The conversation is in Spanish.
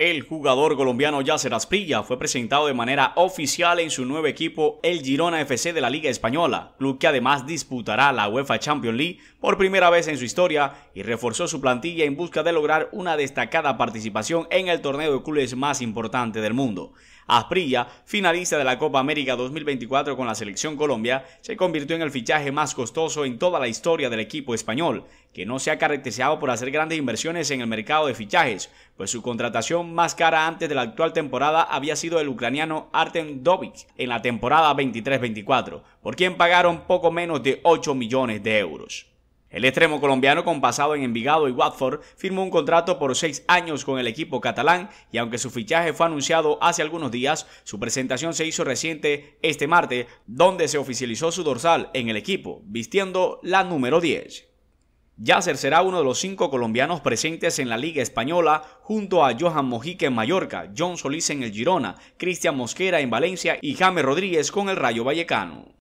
El jugador colombiano Yasser Asprilla fue presentado de manera oficial en su nuevo equipo, el Girona FC de la Liga Española, club que además disputará la UEFA Champions League por primera vez en su historia y reforzó su plantilla en busca de lograr una destacada participación en el torneo de clubes más importante del mundo. Asprilla, finalista de la Copa América 2024 con la selección Colombia, se convirtió en el fichaje más costoso en toda la historia del equipo español, que no se ha caracterizado por hacer grandes inversiones en el mercado de fichajes, pues su contratación más cara antes de la actual temporada había sido el ucraniano Artem Dovic en la temporada 23-24, por quien pagaron poco menos de 8 millones de euros. El extremo colombiano con pasado en Envigado y Watford firmó un contrato por seis años con el equipo catalán y aunque su fichaje fue anunciado hace algunos días, su presentación se hizo reciente este martes, donde se oficializó su dorsal en el equipo, vistiendo la número 10. Yasser será uno de los cinco colombianos presentes en la Liga Española junto a Johan Mojica en Mallorca, John Solís en el Girona, Cristian Mosquera en Valencia y James Rodríguez con el Rayo Vallecano.